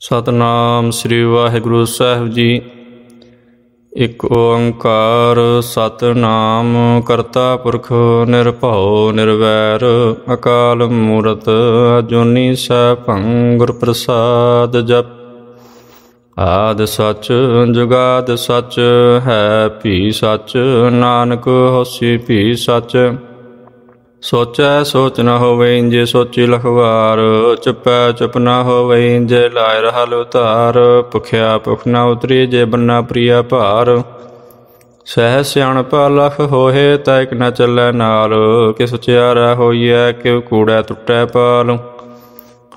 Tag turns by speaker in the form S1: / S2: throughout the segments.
S1: ਸਤਨਾਮ ਸ੍ਰੀ ਵਾਹਿਗੁਰੂ ਸਾਹਿਬ ਜੀ। ਇਕ ਓੰਕਾਰ ਸਤਨਾਮ, ਕਰਤਾ ਪੁਰਖ ਨਿਰਭਉ ਨਿਰਵੈਰ, ਅਕਾਲ ਮੂਰਤ ਅਜੂਨੀ ਸੈਭੰ ਗੁਰ ਪ੍ਰਸਾਦ ਜਪ। ਆਦ ਸਚ, ਜੁਗਾਦ ਸਚ, ਹੈ ਭੀ ਸਚ, ਨਾਨਕ ਹੋਸੀ ਭੀ ਸਚ। ਸੋਚੈ ਸੋਚ ਨ ਹੋਵੇ ਇੰਜੇ ਸੋਚੀ ਲਖਵਾਰ, ਚੁਪੈ ਚੁਪ ਨ ਹੋਵੇ ਇੰਜੇ ਲਾਇ ਰਹਲ ਉਤਾਰ, ਭੁਖਿਆ ਭੁਖ ਨ ਉਤਰੀ ਜੇ ਬੰਨਾ ਪ੍ਰਿਆ ਭਾਰ। ਸਹਿ ਸਿਆਣਪ ਲਖ ਹੋਏ ਤੈ ਇਕ ਨ ਚੱਲੈ ਨਾਲ, ਕਿਸ ਚਿਆਰਾ ਹੋਈਐ, ਕਿਉ ਕੂੜੈ ਟੁੱਟੈ ਪਾਲ।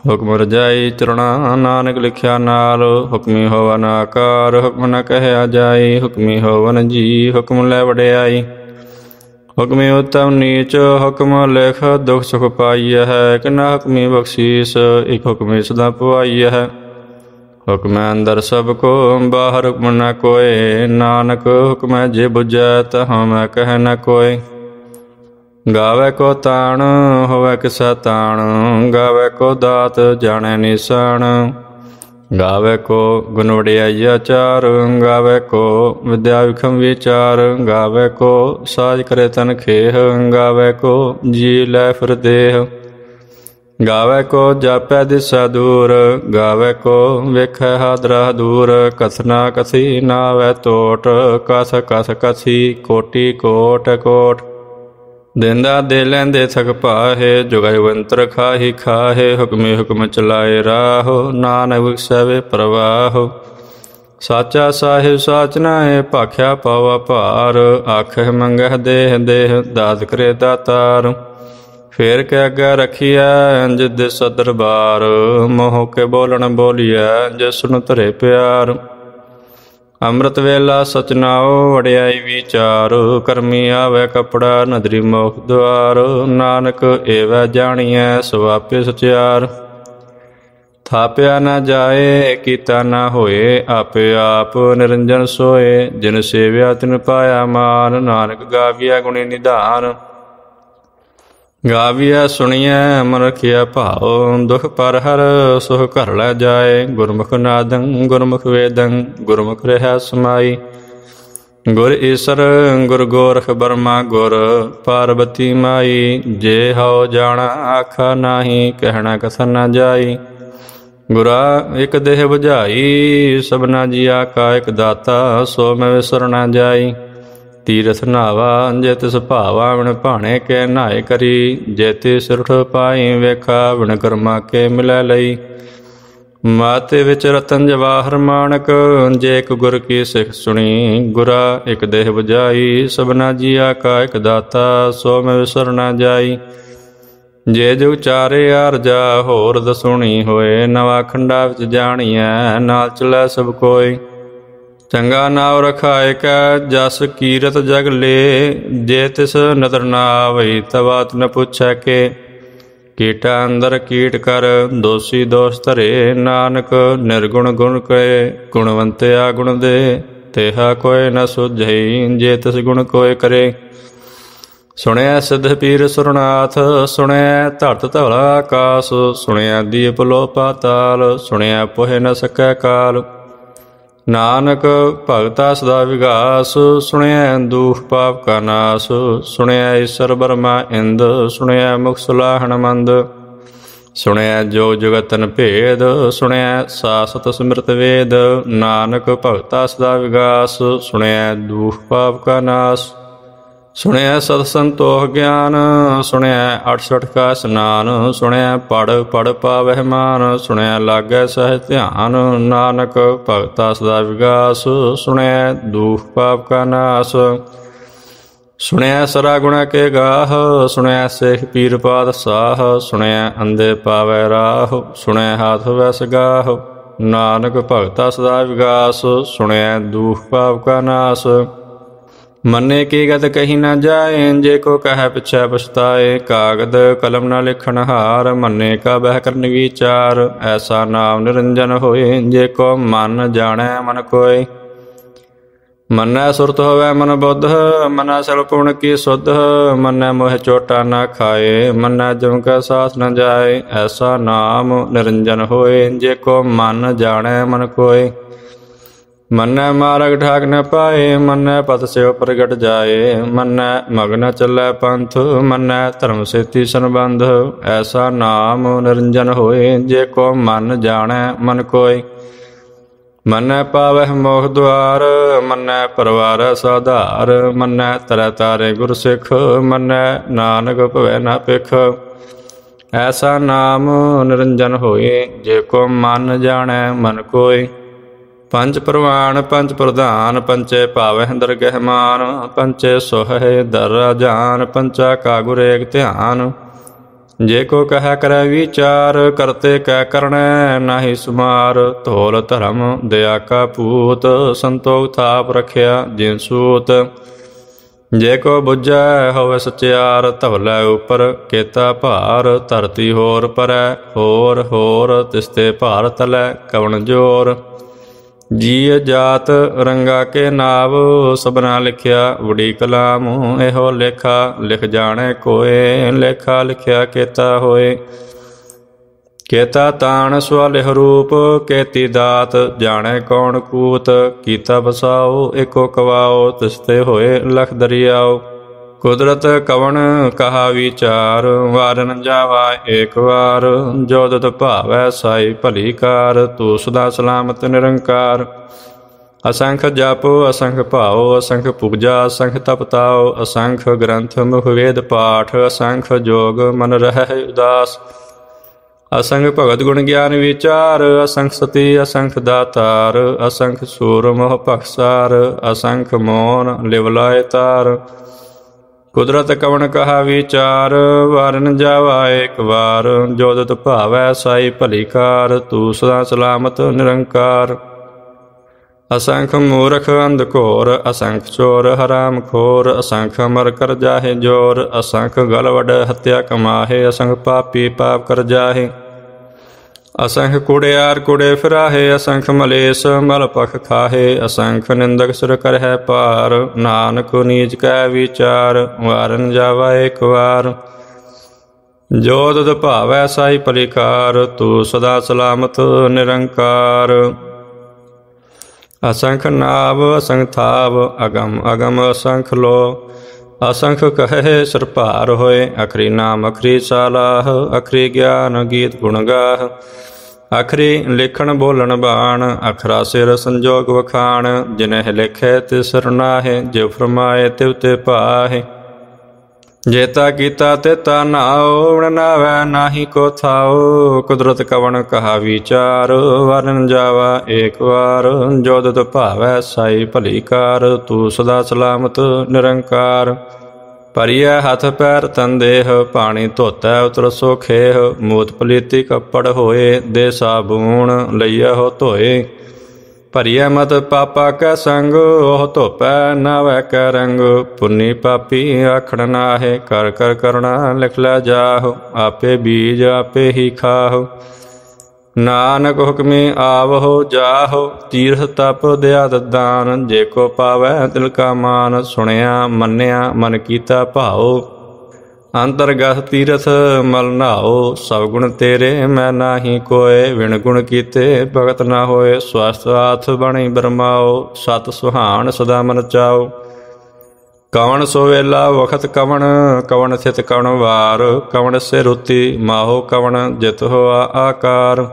S1: ਹੁਕਮ ਰਜਾਈ ਚਰਣਾ ਨਾਨਕ ਲਿਖਿਆ ਨਾਲ, ਹੁਕਮੀ ਹੋਵਨ ਆਕਾਰ, ਹੁਕਮ ਨ ਕਹਿਆ ਜਾਈ, ਹੁਕਮੀ ਹੋਵਨ ਜੀ, ਹੁਕਮ ਲੈ ਵਡਿਆਈ। ਹੁਕਮੇ ਉਤਮ ਨੀਚ, ਹੁਕਮ ਲਿਖ ਦੁਖ ਸੁਖ ਪਾਈਐ ਹੈ, ਕਿਨਾ ਹੁਕਮੀ ਬਖਸ਼ੀਸ, ਇਕ ਹੁਕਮੇ ਸਦਾ ਪਵਾਈਐ ਹੈ। ਹੁਕਮੈ ਅੰਦਰ ਸਭ ਕੋ, ਬਾਹਰ ਹੁਕਮ ਨ ਕੋਏ, ਨਾਨਕ ਹੁਕਮੈ ਜੇ ਬੁਝੈ, ਤਹਾਂ ਮੈਂ ਕਹਿ ਨ ਕੋਏ। ਗਾਵੇ ਕੋ ਤਾਣ, ਹੋਵੇ ਕਿਸਾ ਤਾਣ, ਗਾਵੇ ਕੋ ਦਾਤ, ਜਾਣੈ ਨਿਸਣ ਗਾਵੇ ਕੋ ਗੁਣ ਵਡਿਆਈ ਆਚਾਰ, ਗਾਵੇ ਕੋ ਵਿਦਿਆ ਵਿਖਮ ਵਿਚਾਰ, ਗਾਵੇ ਕੋ ਸਾਜ ਕਰੇ ਤਨ ਖੇਹ, ਗਾਵੇ ਕੋ ਜੀ ਲੈ ਫਿਰ ਦੇਹ। ਗਾਵੇ ਕੋ ਜਾਪੈ ਦਿਸਾ ਦੂਰ, ਗਾਵੇ ਕੋ ਵੇਖੈ ਹਾਦਰਾ ਦੂਰ ਕਥਨਾ ਕਥੀ ਨਾਵੇ ਤੋਟ, ਕਸ ਕਸ ਕਸੀ ਕੋਟੀ ਕੋਟ ਕੋਟ। ਦਿੰਦਾ ਦੇ ਲੈਂਦੇ ਥਕ ਪਾਹੇ ਜੁਗਾਇਵੰਤਰ ਖਾਹੀ ਖਾਹੇ, ਹੁਕਮੇ ਹੁਕਮ ਚਲਾਏ ਰਾਹੋ, ਨਾਨਕ ਵਿਖਸਵੇ ਪ੍ਰਵਾਹ। ਸਾਚਾ ਸਾਹਿਬ ਸਾਚ ਨਾਏ ਭਾਖਿਆ ਪਾਵਾ ਭਾਰ ਆਖੇ ਮੰਗਹਿ ਦੇਹ ਦੇਹ, ਦਾਤ ਕਰੇ ਦਾਤਾਰ। ਫੇਰ ਕੇ ਅੱਗੇ ਰਖੀਐ ਅੰਜ ਦਿਸ ਮੋਹ ਕੇ ਬੋਲਣ ਬੋਲੀਐ ਜਿਸ ਨੂੰ ਧਰੇ ਪਿਆਰ। ਅੰਮ੍ਰਿਤ ਵੇਲਾ ਸਚਨਾਓ ਵੜਿਆਈ ਵਿਚਾਰ, ਕਰਮੀ ਆਵੇ ਕਪੜਾ ਨਦਰੀ ਮੋਖ ਦਵਾਰ ਨਾਨਕ ਏਵੈ ਜਾਣੀਐ ਸੁਆਪੇ ਸਚਿਆਰ। ਥਾਪਿਆ ਨਾ ਜਾਏ, ਕੀਤਾ ਨਾ ਹੋਏ, ਆਪੇ ਆਪ ਨਿਰੰਜਨ ਸੋਏ, ਜਿਨ ਸੇਵਿਆ ਤਿਨ ਪਾਇਆ ਮਾਨ, ਨਾਨਕ ਗਾਵਿਆ ਗੁਣੀ ਨਿਧਾਨ। ਗਾਵੀਆ ਸੁਣੀਐ ਮਨ ਰਖਿਆ ਭਾਉ। ਦੁਖ ਪਰ ਹਰ ਸੁਖ ਘਰ ਲੈ ਜਾਏ। ਗੁਰਮੁਖ ਨਾਦੰ, ਗੁਰਮੁਖ ਵੇਦੰ, ਗੁਰਮੁਖ ਰਹਿ ਸਮਾਈ। ਗੁਰ ਈਸਰ, ਗੁਰ ਗੋਰਖ ਬਰਮਾ, ਗੁਰ ਪਾਰਵਤੀ ਮਾਈ। ਜੇ ਹਉ ਜਾਣਾ ਆਖਾ ਨਾਹੀ, ਕਹਿਣਾ ਕਥਨ ਨਾ ਜਾਈ। ਗੁਰਾ ਇਕ ਦੇਹ 부ਝਾਈ ਸਭਨਾ ਜੀਆ ਕਾ ਇਕ ਦਾਤਾ, ਸੋ ਮੈਂ ਵਿਸਰ ਨਾ ਜਾਈ। ਤੀਰਥ ਨਾਵਾ, ਜਿਤ ਤਿਸ ਭਾਣੇ ਕੇ ਨਾਏ ਕਰੀ। ਜੇ ਤੇ ਸਿਰਠ ਪਾਈ ਵੇਖਾ, ਵਿਣ ਕਰਮਾ ਕੇ ਮਿਲੈ ਲਈ। ਮਾਤੇ ਵਿੱਚ ਰਤਨ ਜਵਾਹਰ ਮਾਨਕ ਜੇ ਇੱਕ ਗੁਰ ਕੀ ਸਿੱਖ ਸੁਣੀ, ਗੁਰਾ ਇੱਕ ਦੇਹ 부ਝਾਈ ਸਭਨਾ ਜੀਆ ਕਾ ਇੱਕ ਦਾਤਾ, ਸੋ ਮੈਂ ਵਿਸਰ ਨਾ ਜਾਈ। ਜੇ ਜੋ ਚਾਰੇ ਅਰਜਾ ਹੋਰ ਦਸੁਣੀ ਹੋਏ, ਨਵਾ ਖੰਡਾ ਵਿੱਚ ਜਾਣੀਐ, ਨਾਲ ਚਲੇ ਸਭ ਕੋਈ। ਚੰਗਾ ਨਾਮ ਰਖਾਇ ਕੈ, ਜਸ ਕੀਰਤ ਜਗ ਲੇ, ਜੇ ਤਿਸ ਨਦਰ ਨਾ ਆਵਈ ਤਵਾਤ ਨ ਪੁੱਛੈ ਕੇ। ਕੀਟਾ ਅੰਦਰ ਕੀਟ ਕਰ, ਦੋਸੀ ਦੋਸ ਧਰੇ, ਨਾਨਕ ਨਿਰਗੁਣ ਗੁਣ ਕਏ ਗੁਣਵੰਤਿਆ ਗੁਣ ਦੇ, ਤੇਹਾ ਕੋਇ ਨ ਸੁਝਈ, ਜੇ ਤਿਸ ਗੁਣ ਕੋਇ ਕਰੇ। ਸੁਣਿਆ ਸਿਧ ਪੀਰ ਸੁਰਨਾਥ ਸੁਣਿਆ ਧਰਤ ਧਵਲਾ ਆਕਾਸ ਸੁਣਿਆ ਦੀਪ ਲੋ ਪਾਤਾਲ ਸੁਣਿਆ ਪੋਹਿ ਨ ਸਕੈ ਕਾਲ। ਨਾਨਕ ਭਗਤਾ ਸਦਾ ਵਿਗਾਸ ਸੁਣਿਆ ਦੁਖ ਪਾਪ ਕਾ ਨਾਸ ਸੁਣਿਆ ਈਸ਼ਰ ਬਰਮਾ ਇੰਦ ਸੁਣਿਆ ਮੁਖ ਸੁਲਾਹਣ ਮੰਦ ਸੁਣਿਆ ਜੋ ਜਗਤਨ ਭੇਦ ਸੁਣਿਆ ਸਾਸਤ ਸਮ੍ਰਿਤ ਵੇਦ, ਨਾਨਕ ਭਗਤਾ ਸਦਾ ਵਿਗਾਸ ਸੁਣਿਆ ਦੁਖ ਪਾਪ ਕਾ ਨਾਸ। ਸੁਣਿਆ ਸਤ ਸੰਤੋਖ ਗਿਆਨ, ਸੁਣਿਆ 68 ਕਾ ਇਸਨਾਨ, ਸੁਣਿਆ ਪੜ ਪੜ ਪਾਵਹਿ ਮਾਨ, ਸੁਣਿਆ ਲਾਗੈ ਸਹਿ ਧਿਆਨ, ਨਾਨਕ ਭਗਤਾ ਸਦਾ ਵਿਗਾਸ, ਸੁਣਿਆ ਦੁਖ ਪਾਪ ਕਾ ਨਾਸ, ਸੁਣਿਆ ਸਰਾ ਗੁਣਾ ਕੇ ਗਾਹ, ਸੁਣਿਆ ਸੇਖ ਪੀਰ ਪਾਦ ਸਾਹ, ਸੁਣਿਆ ਅੰਦੇ ਪਾਵੈ ਰਾਹ, ਸੁਣਿਆ ਹਾਥ ਵਸ ਗਾਹ, ਨਾਨਕ ਭਗਤਾ ਸਦਾ ਵਿਗਾਸ, ਸੁਣਿਆ ਦੁਖ ਪਾਪ ਕਾ ਨਾਸ ਮੰਨੇ ਕੀ ਗਤ ਕਹੀ ਨਾ ਜਾਏ, ਜੇ ਕੋ ਕਹੈ ਪਿਛੈ ਪਛਤਾਏ, ਕਾਗਦ ਕਲਮ ਨਾ ਲਿਖਣ ਹਾਰ, ਮੰਨੇ ਕਾ ਬਹਿ ਕਰਨ ਵਿਚਾਰ, ਐਸਾ ਨਾਮ ਨਿਰੰਜਨ ਹੋਏ, ਜੇ ਕੋ ਮਨ ਜਾਣੈ ਮਨ ਕੋਇ ਮਨੈ ਸੁਰਤ ਹੋਵੇ ਮਨ ਬੁੱਧ, ਮਨੈ ਸਲ ਪੁਣ ਕੀ ਸੁਧ, ਮਨੈ ਮੋਹ ਚੋਟਾ ਨਾ ਖਾਏ, ਮੰਨੈ ਜਮ ਕਾ ਸਾਥ ਨ ਜਾਏ, ਐਸਾ ਨਾਮ ਨਿਰੰਜਨ ਹੋਏ, ਜੇ ਕੋ ਮਨ ਜਾਣੈ ਮਨ ਕੋਏ ਮੰਨੈ ਮਾਰਗ ਠਾਕ ਨ ਪਾਏ, ਮੰਨੈ ਪਤ ਸਿਓ ਪ੍ਰਗਟ ਜਾਏ। ਮੰਨੈ ਮਗਨ ਚੱਲੈ ਪੰਥ, ਮੰਨੈ ਧਰਮ ਸੇਤੀ ਸੰਬੰਧ। ਐਸਾ ਨਾਮ ਨਿਰੰਜਨ ਹੋਏ, ਜੇ ਕੋ ਮਨ ਜਾਣੈ, ਮਨ ਕੋਏ ਮੰਨੈ ਪਾਵਹਿ ਮੋਖ ਦੁਆਰ, ਮੰਨੈ ਪਰਵਾਰ ਸਾਧਾਰ। ਮੰਨੈ ਤਰੈ ਤਾਰੇ ਗੁਰ ਸਿੱਖ, ਮੰਨੈ ਨਾਨਕ ਭਵੈ ਨਾ ਪਿਖ ਐਸਾ ਨਾਮ ਨਿਰੰਜਨ ਹੋਏ, ਜੇ ਕੋ ਮਨ ਜਾਣੈ, ਮਨ ਕੋਏ ਪੰਜ ਪ੍ਰਵਾਨ, ਪੰਜ ਪ੍ਰਧਾਨ ਪੰਚੇ ਭਾਵਹਿ ਦਰਗਹਿਮਾਨ ਪੰਚੇ ਸੋਹੇ ਦਰ ਜਾਨ ਪੰਚਾ ਕਾ ਏਕ ਧਿਆਨ। ਜੇ ਕੋ ਕਹੈ ਕਰੈ ਵਿਚਾਰ, ਕਰਤੇ ਕੈ ਕਰਣੈ, ਨਾਹੀ ਸੁਮਾਰ, ਧੋਲ ਧਰਮ ਦਇਆ ਕਾ ਪੂਤ ਸੰਤੋਖ ਥਾਪ ਰਖਿਆ ਜਿਨ ਸੂਤ। ਜੇ ਕੋ ਬੁਝੈ, ਹੋਵੇ ਸਚਿਆਰ, ਧਵਲੇ ਉਪਰ, ਕੇਤਾ ਭਾਰ, ਧਰਤੀ ਹੋਰ ਪਰੈ, ਹੋਰ ਹੋਰ ਤਿਸਤੇ ਭਾਰ ਤਲੈ, ਕਵਣ ਜੋਰ। ਜੀ ਜਾਤ ਰੰਗਾ ਕੇ ਨਾਵ ਸਬਨਾ ਲਿਖਿਆ ਵੜੀ ਕਲਾਮ, ਇਹੋ ਲੇਖਾ ਲਿਖ ਜਾਣੇ ਕੋਏ, ਲੇਖਾ ਲਿਖਿਆ ਕੇਤਾ ਹੋਏ। ਕੇਤਾ ਤਾਣ ਸਵਾਲਿਹ ਰੂਪ, ਕੇਤੀ ਦਾਤ ਜਾਣੇ ਕੌਣ ਕੂਤ, ਕੀਤਾ ਬਸਾਓ ਏਕੋ ਕਵਾਓ, ਤਿਸਤੇ ਹੋਏ ਲਖ ਦਰਿਆਓ। ਕੁਦਰਤ ਕਵਣ ਕਹਾ ਵਿਚਾਰ ਵਾਰਨ ਜਾਵਾ ਏਕ ਵਾਰ। ਜੋਦਤ ਭਾਵੈ ਸਾਈ ਭਲੀ ਕਾਰ ਤੂੰ ਸਦਾ ਸਲਾਮਤ ਨਿਰੰਕਾਰ। ਅਸੰਖ ਜਪ, ਅਸੰਖ ਭਾਉ ਅਸੰਖ ਪੂਜਾ ਅਸੰਖ ਤਪਤਾਉ ਅਸੰਖ ਗ੍ਰੰਥ ਮੁਖ ਵੇਦ ਪਾਠ, ਅਸੰਖ ਜੋਗ ਮਨ ਰਹਿ ਉਦਾਸ। ਅਸੰਖ ਭਗਤ ਗੁਣ ਗਿਆਨ ਵਿਚਾਰ, ਅਸੰਖ ਸਤੀ, ਅਸੰਖ ਦਾਤਾਰ, ਅਸੰਖ ਸੂਰ ਮੋਹ ਭਖਸਾਰ ਅਸੰਖ ਮੋਨ ਲਿਵਲਾਇ ਤਾਰ। ਕੁਦਰਤ ਕਵਣ ਕਹਾ ਵਿਚਾਰ, ਵਰਨ ਜਾਵਾਏ ਏਕ ਵਾਰ। ਜੋਦਤ ਭਾਵੈ ਸਾਈ ਭਲੀ ਕਾਰ ਤੂੰ ਸਦਾ ਸਲਾਮਤ ਨਿਰੰਕਾਰ। ਅਸੰਖ ਮੂਰਖ ਅੰਧ ਘੋਰ ਅਸੰਖ ਚੋਰ ਹਰਾਮ ਖੋਰ। ਅਸੰਖ ਮਰ ਕਰ ਜਾਹੇ ਜੋਰ, ਅਸੰਖ ਗਲਵੜ ਵਡ ਹਤਿਆ ਕਮਾਹੇ। ਅਸੰਖ ਪਾਪੀ ਪਾਪ ਕਰ ਜਾਹੇ। ਅਸੰਖ ਕੁੜਿਆਰ ਕੁੜੇ ਫਿਰਾਹੇ, ਅਸੰਖ ਮਲੇਸ ਮਲ ਪਖ ਖਾਹੇ, ਅਸੰਖ ਨਿੰਦਕ ਸੁਰ ਕਰਹਿ ਪਾਰ ਨਾਨਕ ਨੀਚ ਕੈ ਵਿਚਾਰ, ਵਾਰਨ ਜਾਵਾ ਏਕ ਵਾਰ। ਜੋ ਤਦ ਭਾਵੈ ਸਾਈ ਪਰਿਕਾਰ, ਤੂੰ ਸਦਾ ਸਲਾਮਤ ਨਿਰੰਕਾਰ। ਅਸੰਖ ਨਾਵ, ਅਸੰਖ ਥਾਵ, ਅਗਮ ਅਗਮ ਅਸੰਖ ਲੋ। ਅਸੰਖ ਕਹੇ ਸਰਪਾਰ ਹੋਏ ਅਖਰੀ ਨਾਮ ਅਖਰੀ ਸਾਲਾਹ ਅਖਰੀ ਗਿਆਨ ਗੀਤ ਗੁਣ ਗਾਹ ਅਖਰੀ ਲਿਖਣ ਬੋਲਣ ਬਾਣ ਅਖਰਾ ਸਿਰ ਸੰਜੋਗ ਵਖਾਣ ਜਿਨਹਿ ਲਿਖੇ ਤਿਸ ਸਰਨਾਹੇ ਜੇ ਫਰਮਾਏ ਤਿਵ ਤੇ ਪਾਹੇ ਜੇਤਾ ਕੀਤਾ ਤੇ ਤਾ ਨਾਉ ਨਾਹੀ ਕੋ ਥਾਉ। ਕੁਦਰਤ ਕਵਣ ਕਹਾ ਵਿਚਾਰ ਵਰਨ ਜਾਵਾ ਏਕ ਵਾਰ। ਜੋਦਤ ਭਾਵੈ ਸਾਈ ਭਲੀ ਕਾਰ, ਤੂੰ ਸਦਾ ਸਲਾਮਤ ਨਿਰੰਕਾਰ। ਪਰਿਆ ਹੱਥ ਪੈਰ ਤਨਦੇਹ ਪਾਣੀ ਧੋਤੈ ਉਤਰ ਸੋਖੇਹ। ਮੂਤ ਪਲੀਤੀ ਕੱਪੜ ਹੋਏ ਦੇ ਸਾਬੂਣ ਲਈਆ ਹੋ ਧੋਏ। ਭਰੀਐ ਮਤ ਪਾਪਾ ਕੈ ਸੰਗ, ਉਹ ਧੋਪੈ ਨਾ ਵੈ ਕੈ ਰੰਗ। ਪੁੰਨੀ ਪਾਪੀ ਆਖਣ ਨਾਹੇ, ਕਰ ਕਰ ਕਰਣਾ ਲਿਖ ਲੈ ਜਾਹੁ, ਆਪੇ ਬੀਜ ਆਪੇ ਹੀ ਖਾਹੁ। ਨਾਨਕ ਹੁਕਮੇ ਆਵਹੁ, ਜਾਹੁ, ਤੀਰਥ ਤਪ ਦਿਆ ਦਾਨ। ਜੇ ਕੋ ਪਾਵੈ ਦਿਲ ਕਾ ਮਾਨ, ਸੁਣਿਆ ਮੰਨਿਆ ਮਨ ਕੀਤਾ ਭਾਉ। ਅੰਤਰਗਤ ਤੀਰਥ ਮਲ ਨਾਓ, ਸਭ ਗੁਣ ਤੇਰੇ, ਮੈਂ ਨਾਹੀ ਕੋਏ। ਵਿਣ ਗੁਣ ਕੀਤੇ ਭਗਤ ਨਾ ਹੋਏ ਸਵਸਤ ਆਥ ਬਣੀ ਬਰਮਾਓ, ਸਤ ਸੁਹਾਣ ਸਦਾ ਮਨ ਚਾਓ। ਕਵਣ ਸੋ ਵੇਲਾ, ਵਖਤ ਕਵਣ ਕਵਣ ਥਿਤ ਕਵਣ ਵਾਰ। ਕਵਣ ਸੇ ਰੁਤੀ ਮਾਹੋ ਕਵਣ, ਜਿਤ ਹੋਆ ਆਕਾਰ।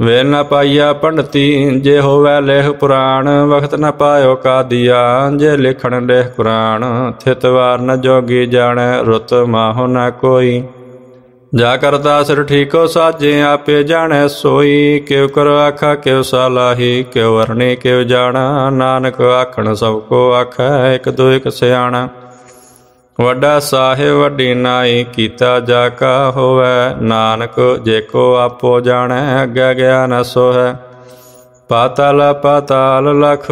S1: ਵੇ ਨ ਪਾਈਆ ਪੰਡਤੀ, ਜੇ ਹੋਵੇ ਲੇਖ ਪੁਰਾਣ, ਵਖਤ ਨ ਪਾਇਓ ਕਾਦੀਆ, ਜੇ ਲਿਖਣ ਲੇਖ ਕੁਰਾਨ, ਥਿਤ ਵਾਰ ਨ ਜੋਗੀ ਜਾਣੈ, ਰੁਤ ਮਾਹੁ ਨ ਕੋਈ। ਜਾ ਕਰਤਾ ਸਿਰ ਠੀਕੋ ਸਾਜੇ, ਆਪੇ ਜਾਣੈ ਸੋਈ। ਕਿਉ ਕਰ ਆਖਾ, ਕਿਉ ਸਾਲਾਹੀ, ਕਿਉ ਵਰਣੇ, ਕਿਉ ਜਾਣਾ। ਨਾਨਕ ਆਖਣ ਸਭ ਕੋ ਆਖੈ, ਇਕ ਦੋ ਇਕ ਸਿਆਣਾ। ਵੱਡਾ ਸਾਹਿਬ ਵੱਡੀ ਨਾਈ ਕੀਤਾ ਜਾ ਕਾ ਹੋਵੇ। ਨਾਨਕ ਜੇ ਕੋ ਆਪੋ ਜਾਣੈ, ਅੱਗੇ ਗਿਆ ਨ ਸੋਹੈ। ਪਾਤਲ ਪਾਤਾਲ ਲਖ,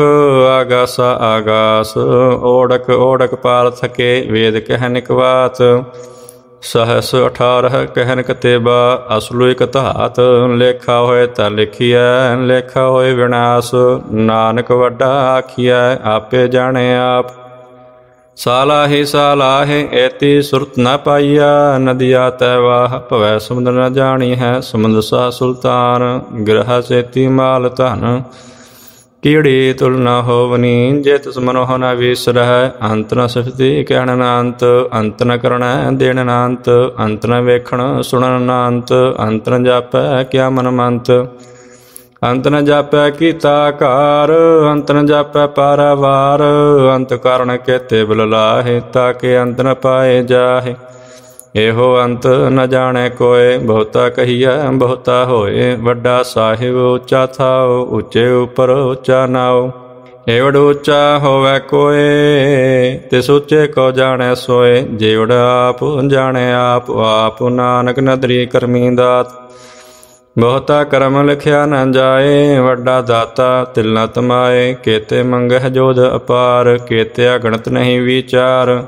S1: ਆਗਾਸ ਆਗਾਸ। ਓੜਕ ਓੜਕ ਪਾਲ ਥਕੇ ਵੇਦ ਕਹਿ ਨਿਕਵਾਤ ਸਹਸ 18 ਕਹਿਨ ਕਤੇਬਾ ਅਸਲੂ ਇਕ ਧਾਤ। ਲੇਖਾ ਹੋਏ ਤਾਂ ਲਿਖੀਐ, ਲੇਖਾ ਹੋਏ ਵਿਨਾਸ਼। ਨਾਨਕ ਵੱਡਾ ਆਖਿਆ ਆਪੇ ਜਾਣੇ ਆਪ। ਸਾਲਾਹੀ ਸਾਲਾਹੇ ਐਤੀ ਸੁਰਤ ਨ ਪਾਈਆ, ਨਦੀਆ ਤੈ ਵਾਹ ਭਵੈ, ਸਮੁੰਦਰ ਨ ਜਾਣੀ ਹੈ ਸਮੁੰਦ ਸਾ ਸੁਲਤਾਨ, ਗ੍ਰਹ ਸੇਤੀ ਮਾਲ ਧਨ। ਕੀੜੀ ਤੁਲ ਨ ਹੋਵਨੀ, ਜੇ ਤਿਸ ਮਨੋਹ ਨ ਵਿਸਰਹਿ, ਅੰਤ ਨ ਸਿਫਤੀ ਕਹਿਣ ਨ ਅੰਤ ਅੰਤ ਨ ਕਰਣਾ ਦੇਣ ਨ ਅੰਤ ਅੰਤ ਨ ਵੇਖਣ ਸੁਣਨ ਨ ਅੰਤ ਅੰਤ ਨ ਜਾਪੈ ਕਿਆ ਮਨ ਮੰਤ। ਅੰਤ ਨ ਜਾਪੈ ਕੀਤਾ ਕਾਰ ਅੰਤ ਨ ਜਾਪੈ ਪਾਰਾਵਾਰ, ਅੰਤ ਕਾਰਣ ਕੇਤੇ ਬਿਲ ਲਾਹੇ ਤਾਕੇ ਅੰਤ ਨ ਪਾਏ ਜਾਹੇ। ਇਹੋ ਅੰਤ ਨ ਜਾਣੈ ਕੋਏ, ਬਹੁਤਾ ਕਹੀਐ, ਬਹੁਤਾ ਹੋਏ, ਵੱਡਾ ਸਾਹਿਬ ਉੱਚਾ ਥਾਉ, ਉੱਚੇ ਉਪਰ ਉੱਚਾ ਨਾਉ। ਏਵੜ ਉੱਚਾ ਹੋਵੇ ਕੋਏ ਤੇ ਸੋਚੇ ਕੋ ਜਾਣੈ ਸੋਏ ਜੇਵੜ ਆਪ ਜਾਣੈ ਆਪ ਆਪ ਨਾਨਕ ਨਦਰੀ ਕਰਮੀ ਦਾਤ। ਬਹੁਤਾ ਕਰਮ ਲਿਖਿਆ ਨਾ ਜਾਏ, ਵੱਡਾ ਦਾਤਾ ਤਿਲ ਨ ਤਮਾਏ। ਕੇਤੇ ਮੰਗਹਿ ਜੋਧ ਅਪਾਰ ਕੇਤਿਆ ਗਣਤ ਨਹੀਂ ਵਿਚਾਰ।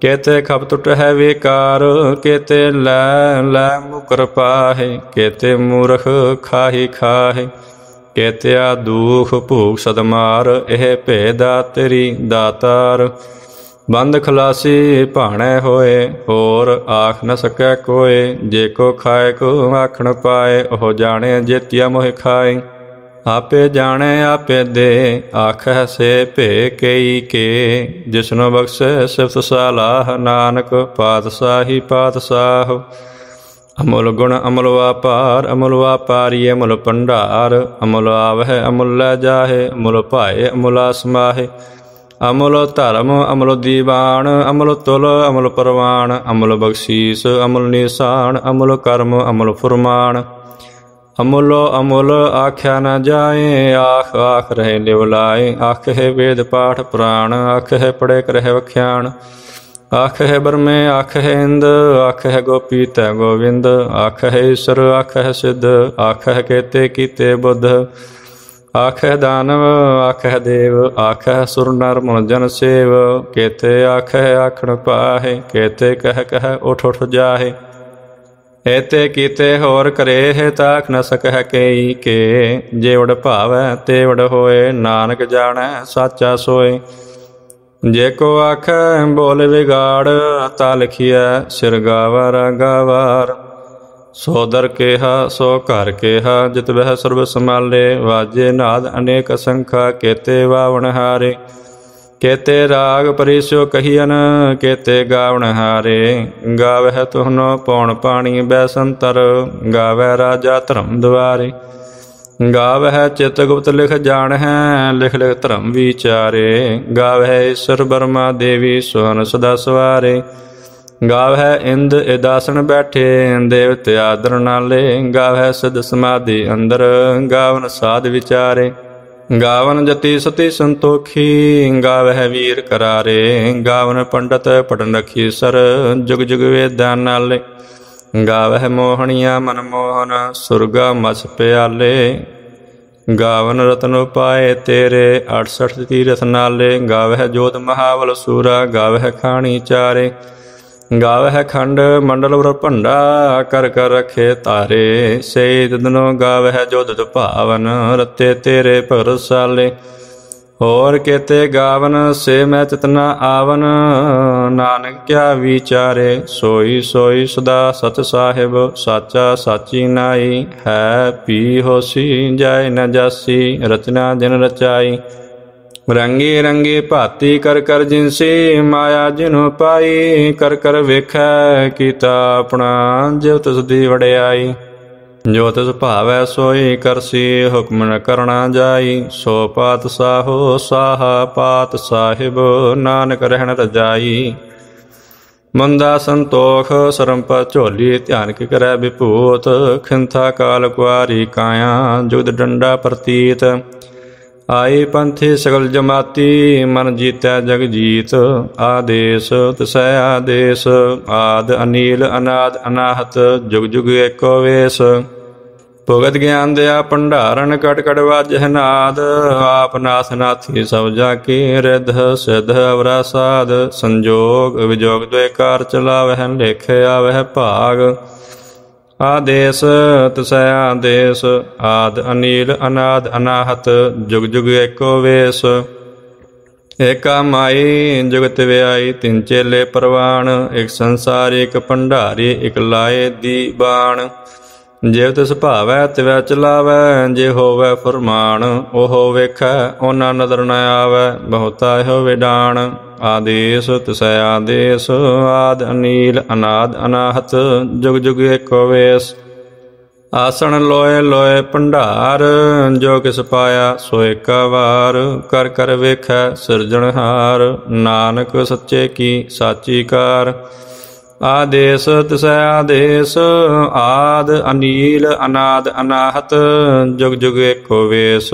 S1: ਕੇਤੇ ਖਪ ਟੁੱਟ ਹੈ ਵਿਕਾਰ, ਕੇਤੇ ਲੈ ਲੈ ਮੁਕਰ ਪਾਹੇ। ਕੇਤੇ ਮੂਰਖ ਖਾਹੀ ਖਾਹੇ, ਕੇਤਿਆ ਦੁਖ ਭੂਖ ਸਦਮਾਰ। ਇਹ ਭੇਦਾ ਤੇਰੀ ਦਾਤਾਰ। ਬੰਦ ਖਲਾਸੀ ਭਾਣੇ ਹੋਏ, ਹੋਰ ਆਖ ਨ ਸਕੈ ਕੋਏ, ਜੇ ਕੋ ਖਾਏ ਕੋ ਆਖਣ ਪਾਏ, ਉਹ ਜਾਣੇ ਜੇਤਿਆ ਮੋਹ ਖਾਏ। ਆਪੇ ਜਾਣੇ, ਆਪੇ ਦੇ, ਆਖੈ ਸੇ ਭੇ ਕਈ ਕੇ। ਜਿਸਨੋ ਬਖਸ਼ੇ ਸਿਫਤ ਸਾਲਾਹ, ਨਾਨਕ ਪਾਤਸ਼ਾਹੀ ਪਾਤਸ਼ਾਹ। ਅਮੁਲ ਗੁਣ ਅਮੁਲ ਵਾਪਾਰ, ਅਮੁਲ ਵਾਪਾਰੀ ਅਮੁਲ ਭੰਡਾਰ। ਅਮੁਲ ਆਵਹਿ, ਅਮੁਲ ਲੈ ਜਾਹੇ, ਅਮੁਲ ਭਾਏ, ਅਮੁਲ ਆਸਮਾਹੇ। ਅਮੁਲ ਧਰਮ, ਅਮਲ ਦੀਵਾਨ, ਅਮਲ ਤੁਲ, ਅਮਲ ਪਰਵਾਨ, ਅਮਲ ਬਖਸ਼ੀਸ, ਅਮਲ ਨਿਸ਼ਾਨ, ਅਮੁਲ ਕਰਮ, ਅਮਲ ਫੁਰਮਾਨ। ਅਮੁੱਲੋ, ਅਮੁੱਲ ਆਖਿਆ ਨਾ ਜਾਏ, ਆਖ ਆਖ ਰਹੇ ਲਿਵਲਾਏ ਆਖ ਹੈ ਵੇਦ ਪਾਠ ਪੁਰਾਣ, ਆਖ ਹੈ ਪੜੇ ਕਰਹਿ ਵਖਿਆਣ। ਆਖ ਹੈ ਬਰਮੇ ਆਖ ਹੈ ਇੰਦ, ਆਖ ਹੈ ਗੋਪੀ ਤੈ ਗੋਵਿੰਦ। ਆਖ ਹੈ ਈਸ਼ਰ, ਆਖ ਹੈ ਸਿੱਧ। ਆਖ ਹੈ ਕੇਤੇ ਕੀਤੇ ਬੁੱਧ। ਆਖ ਦਾਨਵ ਆਖ ਦੇਵ ਆਖ ਹੈ ਸੁਰ ਨਰ ਮਨ ਜਨ ਸੇਵ। ਕੇਤੇ ਆਖ ਆਖਣ ਪਾਹੇ, ਕੇਤੇ ਕਹਿ ਕਹਿ ਉਠ ਉਠ ਜਾਹੇ। ਐਤੇ ਕੀਤੇ ਹੋਰ ਕਰੇ ਹੈ ਤਾਕ ਨ ਸਕਹਿ ਕੇਈ ਕੇ। ਜੇ ਵਡ ਭਾਵੈ ਤੇ ਵਡ ਹੋਏ, ਨਾਨਕ ਜਾਣੈ ਸਾਚਾ ਸੋਏ। ਜੇ ਕੋ ਆਖੈ ਬੋਲ ਵਿਗਾੜ, ਤਾ ਲਿਖਿਐ, ਸਿਰ ਗਾਵਰ ਗਾਵਾਰ। ਸੋ ਦਰ ਕੇਹਾ, ਸੋ ਘਰ ਕੇਹਾ, ਜਿਤ ਬਹਿ ਸਰਬ ਸਮਾਲੇ ਵਾਜੇ ਨਾਦ ਅਨੇਕ ਸੰਖਾ, ਕੇਤੇ ਵਾਵਣ ਹਾਰੇ। ਕੇਤੇ ਰਾਗ ਪਰਿਸਿਓ ਕਹੀਨ ਕੇਤੇ ਗਾਵਣ ਹਾਰੇ। ਗਾਵਹਿ ਤੁਹਨੋ ਪੌਣ ਪਾਣੀ ਬੈਸੰਤਰ ਗਾਵੈ ਰਾਜਾ ਧਰਮ ਦੁਆਰੇ ਗਾਵਹਿ ਚਿਤ ਗੁਪਤ ਲਿਖ ਜਾਣ ਹੈ ਲਿਖ ਲਿਖ ਧਰਮ ਵਿਚਾਰੇ। ਗਾਵਹਿ ਈਸ਼ਰ ਬਰਮਾ ਦੇਵੀ ਸੋਨ ਸਦਾ ਸਵਾਰੇ। ਗਾਵਹਿ ਇੰਦ ਇਦਾਸਣ ਬੈਠੇ ਦੇਵਤੇ ਆਦਰ ਨਾਲੇ ਗਾਵਹਿ ਸਦ ਸਮਾਧੀ ਅੰਦਰ, ਗਾਵਨ ਸਾਧ ਵਿਚਾਰੇ। ਗਾਵਨ ਜਤੀ ਸਤੀ ਸੰਤੋਖੀ, ਗਾਵਹਿ ਵੀਰ ਕਰਾਰੇ। ਗਾਵਨ ਪੰਡਤ ਪਟਨ ਰਖੀ ਸਰ, ਜੁਗ ਜੁਗ ਵੇਦਾਂ ਨਾਲੇ ਗਾਵਹਿ ਮੋਹਣੀਆ ਮਨ ਮੋਹਨ, ਸੁਰਗਾ ਮਸ ਪਿਆਲੇ। ਗਾਵਨ ਰਤਨ ਉਪਾਏ ਤੇਰੇ 68 ਤੀਰਥ ਨਾਲੇ ਗਾਵਹਿ ਜੋਤ ਮਹਾਵਲ ਸੂਰਾ, ਗਾਵਹਿ ਖਾਣੀ ਚਾਰੇ। ਗਾਵ ਹੈ ਖੰਡ ਮੰਡਲ ਵਰ ਭੰਡਾ ਕਰ ਕਰ ਰਖੇ ਤਾਰੇ। ਸੇ ਦਿਨੋ ਗਾਵਹਿ ਜੋਦਤ ਭਾਵਨ, ਰਤੇ ਤੇਰੇ ਭਗਤ ਸਾਲੇ ਹੋਰ ਕੇਤੇ ਗਾਵਨ, ਸੇ ਮੈਂ ਤਿਤਨਾ ਆਵਨ। ਨਾਨਕ ਕਿਆ ਵਿਚਾਰੇ, ਸੋਈ ਸੋਈ ਸਦਾ ਸਤ ਸਾਹਿਬ, ਸਾਚਾ ਸਾਚੀ ਨਾਈ। ਹੈ ਪੀ ਹੋਸੀ ਜਾਏ ਨ ਜਾਸੀ, ਰਚਨਾ ਦਿਨ ਰਚਾਈ। ਰੰਗੇ ਰੰਗੇ ਭਾਤੀ ਕਰ ਕਰ ਜਿਨਸੇ ਮਾਇਆ ਜਿਨੁ ਪਾਈ, ਕਰ ਕਰ ਵੇਖੈ ਕੀਤਾ ਆਪਣਾ ਜਿਵ ਤਿਸ ਦੀ ਵੜਿਆਈ ਜੋ ਤਿਸ ਭਾਵੈ ਸੋਈ ਕਰਸੀ ਹੁਕਮ ਨ ਕਰਣਾ ਜਾਈ। ਸੋ ਪਾਤ ਸਾਹੋ ਸਾਹ, ਪਾਤ ਸਾਹਿਬ ਨਾਨਕ ਰਹਿਣ ਰਜਾਈ ਮੰਦਾ ਸੰਤੋਖ ਸਰੰਪ ਝੋਲੀ, ਧਿਆਨ ਕੀ ਕਰੈ ਵਿਭੂਤ। ਖਿੰਥਾ ਕਾਲ ਕੁਆਰੀ ਕਾਇਆ, ਜੁਗਦ ਡੰਡਾ ਪ੍ਰਤੀਤ। ਆਏ ਪੰਥੇ ਸਗਲ ਜਮਾਤੀ, ਮਨ ਜੀਤੈ ਜਗ ਜੀਤ, ਆਦੇਸ ਤਸੈ ਆਦੇਸ, ਆਦ ਅਨੀਲ ਅਨਾਦ ਅਨਾਹਤ, ਜੁਗ ਜੁਗ ਏਕੋ ਵੇਸ। ਭਗਤ ਗਿਆਨ ਦਿਆ ਭੰਡਾਰਨ ਕਟ ਕਟ ਵਾਜਹਿ ਨਾਦ ਆਪ ਨਾਥ ਨਾਥੀ ਸਭ ਜਾ ਕੀ ਰਿਧ, ਸਿਧ ਅਵਰਾ ਸਾਧ, ਸੰਜੋਗ ਵਿਜੋਗ ਦੁਇ ਕਾਰ ਚਲਾਵਹਿ, ਲੇਖੇ ਆਵਹਿ ਭਾਗ। ਆਦੇਸ ਤਸੈ ਆਦੇਸ, ਆਦ ਅਨੀਲ, ਅਨਾਦ ਅਨਾਹਤ, ਜੁਗ ਜੁਗ ਏਕੋ ਵੇਸ। ਏਕਾ ਮਾਈ, ਜੁਗਤ ਵਿਆਈ, ਤਿੰਨ ਚੇਲੇ ਪਰਵਾਣ, ਇਕ ਸੰਸਾਰੀ, ਇੱਕ ਭੰਡਾਰੀ, ਇਕ ਲਾਏ ਦੀ ਬਾਣ। ਜੇ ਤਿਸ ਭਾਵੈ, ਤਿਵੈ ਚਲਾਵੈ, ਜੇ ਹੋਵੈ ਫਰਮਾਨ, ਉਹ ਵੇਖੈ, ਉਹਨਾਂ ਨਦਰ ਨ ਆਵੈ, ਬਹੁਤਾ ਇਹੋ ਵਿਡਾਣ। ਆਦੇਸ, ਤਿਸੈ ਆਦੇਸ, ਆਦ ਅਨੀਲ, ਅਨਾਦ ਅਨਾਹਤ, ਜੁਗ ਜੁਗ ਏਕੋ ਵੇਸ। ਆਸਣ ਲੋਏ ਲੋਏ ਭੰਡਾਰ, ਜੋ ਕਿਸ ਪਾਇਆ ਸੋ ਏਕਾ ਵਾਰ। ਕਰ ਕਰ ਵੇਖੈ ਸਿਰਜਣਹਾਰ, ਨਾਨਕ ਸੱਚੇ ਕੀ ਸਾਚੀ ਕਾਰ। ਆਦੇਸ, ਤਿਸੈ ਆਦੇਸ, ਆਦ, ਅਨੀਲ, ਅਨਾਦ, ਅਨਾਹਤ, ਜੁਗ ਜੁਗ ਏਕੋ ਵੇਸ,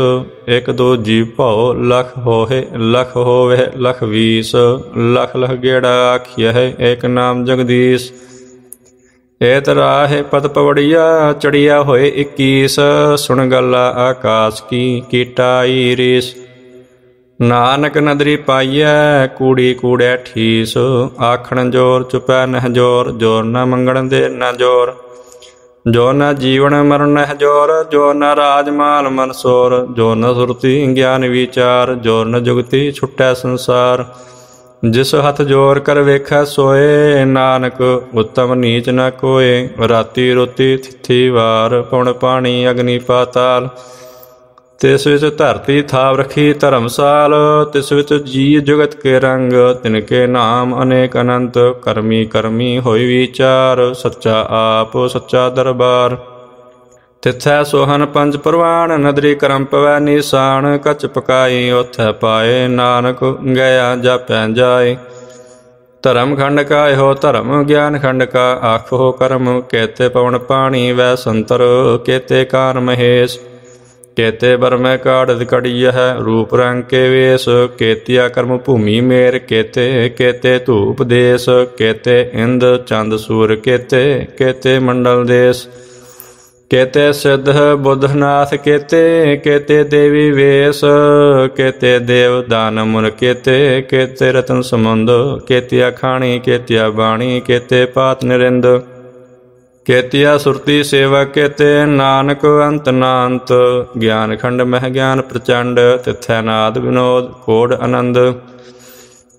S1: ਇਕ ਦੋ ਜੀ ਭਉ, ਲਖ ਹੋਏ ਲਖ ਹੋਵੇ, ਲਖ ਵੀਸ, ਲਖ ਲਖ ਗੇੜਾ ਆਖਿਆ ਏਕ ਨਾਮ ਜਗਦੀਸ਼। ਏਤ ਰਾਹੇ ਪਦ ਪਵੜੀਆ, ਚੜਿਆ ਹੋਏ 21 ਸੁਣ ਗੱਲਾ ਆਕਾਸ਼ ਕੀ ਕੀਟਾਈ ਰੀਸ ਨਾਨਕ ਨਦਰੀ ਪਾਈਐ, ਕੂੜੀ ਕੂੜੈ ਠੀਸ। ਆਖਣ ਜੋਰ ਚੁਪੈ ਨਹ ਜੋਰ ਜੋਰ ਨ ਮੰਗਣ ਦੇ ਨ ਜੋਰ। ਜੋ ਨ ਜੀਵਨ ਮਰਨ ਨਹ ਜੋਰ, ਜੋ ਨ ਰਾਜ ਮਾਲ ਮਨਸੋਰ ਜੋ ਨ ਸੁਰਤੀ ਗਿਆਨ ਵਿਚਾਰ, ਜੋ ਨ ਜੁਗਤੀ ਛੁਟੈ ਸੰਸਾਰ। ਜਿਸ ਹੱਥ ਜੋਰ ਕਰ ਵੇਖੈ ਸੋਏ, ਨਾਨਕ ਉਤਮ ਨੀਚ ਨ ਕੋਏ। ਰਾਤੀ ਰੋਤੀ ਥਿਥੀ ਵਾਰ ਪਉਣ ਪਾਣੀ ਅਗਨੀ ਪਾਤਾਲ। ਤਿਸ ਵਿੱਚ ਧਰਤੀ ਥਾਵ ਰਖੀ ਧਰਮਸਾਲ, ਤਿਸ ਵਿੱਚ ਜੀ ਜਗਤ ਕੇ ਰੰਗ, ਤਿਨ ਕੇ ਨਾਮ ਅਨੇਕ ਅਨੰਤ, ਕਰਮੀ ਕਰਮੀ ਹੋਈ ਵਿਚਾਰ, ਸੱਚਾ ਆਪ, ਸੱਚਾ ਦਰਬਾਰ। ਤਿਥੈ ਸੋਹਨ ਪੰਜ ਪ੍ਰਵਾਨ ਨਦਰੀ ਕਰਮ ਪਵੈ ਨਿਸ਼ਾਨ, ਕਚ ਪਕਾਈ ਉਥੈ ਪਾਏ ਨਾਨਕ ਗਿਆ ਜਾਪੈ ਜਾਏ। ਧਰਮ ਖੰਡ ਕਾ ਇਹੋ ਧਰਮ, ਗਿਆਨ ਖੰਡ ਕਾ ਆਖੋ ਕਰਮ, ਕੇਤੇ ਪਵਨ ਪਾਣੀ ਵੈ ਸੰਤਰ, ਕੇਤੇ ਕਾਰ ਮਹੇਸ਼। ਕੇਤੇ ਬਰਮੈ ਕਾੜਦ ਕੜੀਐ ਰੂਪ ਰੰਗ ਕੇ ਵੇਸ, ਕੇਤਿਆ ਕਰਮ ਭੂਮੀ ਮੇਰ ਕੇਤੇ ਕੇਤੇ ਧੂਪ ਦੇਸ, ਕੇਤੇ ਇੰਦ ਚੰਦ ਸੂਰ ਕੇਤੇ ਕੇਤੇ ਮੰਡਲ ਦੇਸ। ਕੇਤੇ ਸਿੱਧ ਬੁੱਧਨਾਥ ਕੇਤੇ ਕੇਤੇ ਦੇਵੀ ਵੇਸ, ਕੇਤੇ ਦੇਵ ਦਾਨ ਮੁਨ ਕੇਤੇ ਕੇਤੇ ਰਤਨ ਸਮੁੰਦ ਕੇਤਿਆ ਖਾਣੀ, ਕੇਤਿਆ ਬਾਣੀ, ਕੇਤੇ ਪਾਤ ਨਿਰਿੰਦ। ਕੇਤਿਆ ਸੁਰਤੀ ਸੇਵਾ ਕੇਤੇ ਨਾਨਕ ਅੰਤ ਨਾੰਤ, ਗਿਆਨ ਖੰਡ ਮਹਿ ਗਿਆਨ ਪ੍ਰਚੰਡ, ਤਿਥੈ ਨਾਦ ਵਿਨੋਦ, ਕੋੜ ਆਨੰਦ।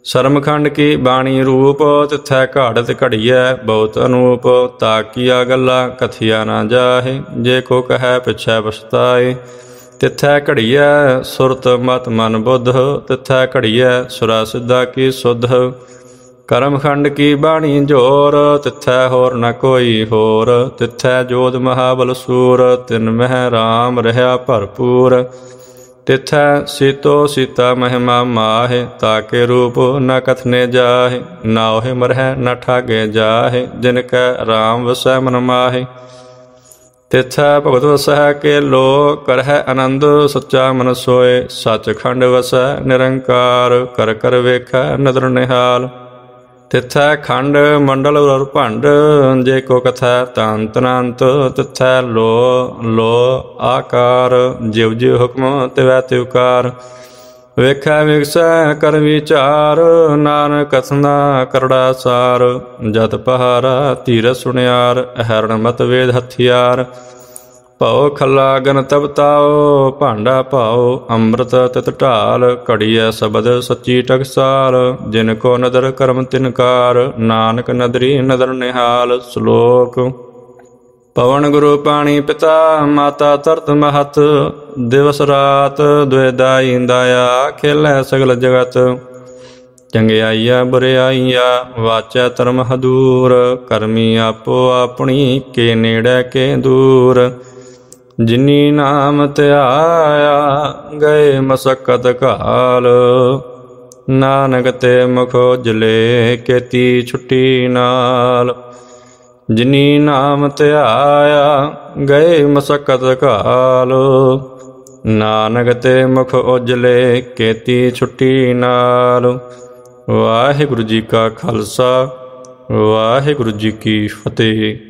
S1: ਸ਼ਰਮਖੰਡ ਕੀ ਬਾਣੀ ਰੂਪ, ਤਿਥੈ ਘਾੜਤ ਘੜੀਐ ਬਹੁਤ ਅਨੂਪ। ਤਾਕੀਆ ਗੱਲਾਂ, ਕਥਿਆ ਨਾ ਜਾਹੇ, ਜੇ ਕੋ ਕਹੈ ਪਿਛੈ ਪਛਤਾਏ ਤਿਥੈ ਘੜੀਐ, ਸੁਰਤ ਮਤ ਮਨ ਬੁੱਧ, ਤਿਥੈ ਘੜੀਐ, ਸੁਰਾ ਸਿੱਧਾ ਕੀ ਸੁਧ। ਕਰਮਖੰਡ ਕੀ ਬਾਣੀ ਜੋਰ, ਤਿਥੈ ਹੋਰ ਨ ਕੋਈ ਹੋਰ। ਤਿਥੈ ਜੋਤ ਮਹਾਬਲ ਸੂਰ, ਤਿਨ ਮਹਿ ਰਾਮ ਰਹਾ ਭਰਪੂਰ। ਤਿਥੈ ਸੀਤੋ ਸੀਤਾ ਮਹਿਮਾ ਮਾਹਿ, ਤਾਕੇ ਰੂਪ ਨ ਕਥਨੇ ਜਾਹੇ, ਨਾ ਉਹੇ ਮਰਹਿ ਨ ਠਾਗੇ ਜਾਹੇ, ਜਿਨ ਕੈ RAM ਵਸੈ ਮਨ ਮਾਹੇ। ਤਿਥੈ ਭਗਤ ਵਸੈ ਕੇ ਲੋ ਕਰਹਿ ਆਨੰਦ ਸੱਚਾ ਮਨ ਸੋਏ। ਸੱਚਖੰਡ ਵਸੈ ਨਿਰੰਕਾਰ, ਕਰ ਕਰ ਵੇਖੈ ਨਦਰ ਨਿਹਾਲ। ਤਿਥੈ ਖੰਡ ਮੰਡਲ ਉਰ ਭੰਡ, ਜੇ ਕੋ ਕਥੈ ਤੰਤ ਅਨੰਤ ਤਿਥੈ ਲੋ ਲੋ ਆਕਾਰ ਜਿਵ ਜਿਵ ਹੁਕਮ ਤਿਵੈ ਤਿਵਕਾਰ ਵੇਖੈ ਵਿਗਸੈ ਕਰ ਵਿਚਾਰ, ਨਾਨਕ ਕਥਨਾ ਕਰੜਾ ਸਾਰ। ਜਤ ਪਹਾਰਾ ਧੀਰ ਸੁਣਿਆਰ ਹਰਣ ਮਤ ਵੇਦ ਹਥਿਆਰ। ਭਉ ਖੱਲਾ ਗਨ ਤਵਤਾਓ ਭਾਂਡਾ ਭਾਉ, ਅੰਮ੍ਰਿਤ ਤਿਤ ਢਾਲ, ਘੜੀਐ ਸ਼ਬਦ ਸੱਚੀ ਟਕਸਾਲ ਜਿਨ ਕੋ ਨਦਰ ਕਰਮ ਤਿਨਕਾਰ ਨਾਨਕ ਨਦਰੀ ਨਦਰ ਨਿਹਾਲ। ਸ਼ਲੋਕ, ਪਵਨ ਗੁਰੂ ਪਾਣੀ ਪਿਤਾ, ਮਾਤਾ ਤਰਤ ਮਹਤ, ਦਿਵਸ ਰਾਤ ਦੁਇਦਾਈ ਦਾਇਆ, ਖੇਲੈ ਸਗਲ ਜਗਤ। ਚੰਗਿਆਈਆ ਬੁਰਿਆਈਆ ਵਾਚੈ ਧਰਮ ਹਦੂਰ। ਕਰਮੀ ਆਪੋ ਆਪਣੀ, ਕੇ ਨੇੜੇ ਕੇ ਦੂਰ। ਜਿਨੀ ਨਾਮ ਧਿਆਇਆ ਗਏ ਮਸਕਤ ਕਾਲ। ਨਾਨਕ ਤੇ ਮੁਖ ਉਜਲੇ, ਕੇਤੀ ਛੁੱਟੀ ਨਾਲ। ਜਿਨੀ ਨਾਮ ਧਿਆਇਆ ਗਏ ਮਸਕਤ ਘਾਲ ਨਾਨਕ ਤੇ ਮੁਖ ਉਜਲੇ, ਕੇਤੀ ਛੁੱਟੀ ਨਾਲ। ਵਾਹਿਗੁਰੂ ਜੀ ਕਾ ਖਾਲਸਾ, ਵਾਹਿਗੁਰੂ ਜੀ ਕੀ ਫਤਿਹ।